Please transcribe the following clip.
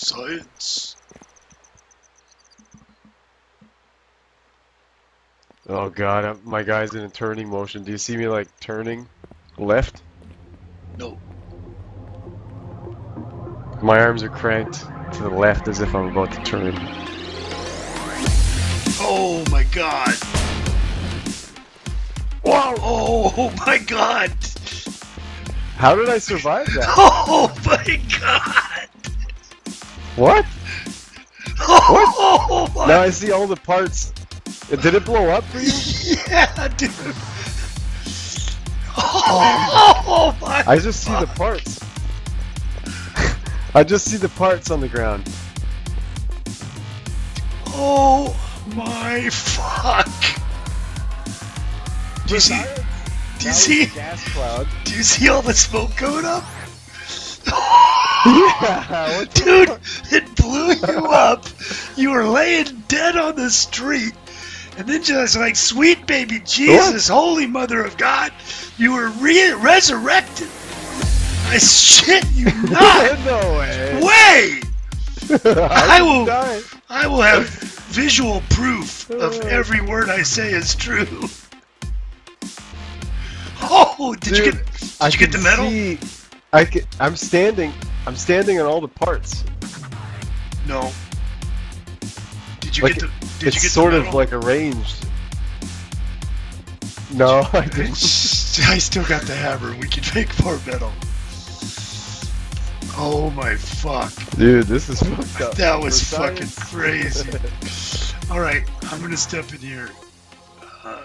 Science. Oh god, I'm- my guy's in a turning motion. Do you see me like turning left? No. My arms are cranked to the left as if I'm about to turn. Oh my god. Wow. Oh my god. How did I survive that? Oh my god. What? Oh my Now I see all the parts. Did it blow up for you? Yeah, dude. Oh, my. I just see the parts. I just see the parts on the ground. Oh my fuck. Do you see? Do you see? gas cloud. Do you see all the smoke going up? Yeah, Dude, it blew you up. You were laying dead on the street. And then just like, sweet baby Jesus, holy mother of God, you were re- resurrected. I shit you not. no way. Way! I, will- Die. I will have visual proof of every word I say is true. Oh, did you get did I you get the medal? See, I can, I'm standing. I'm standing on all the parts. No. Did you Like, get the did it's you get sort of like arranged. No, I didn't. I still got the hammer. We can make more metal. Oh my fuck. Dude, this is fucked up. That was For fucking science. crazy. Alright, I'm gonna step in here. Uh,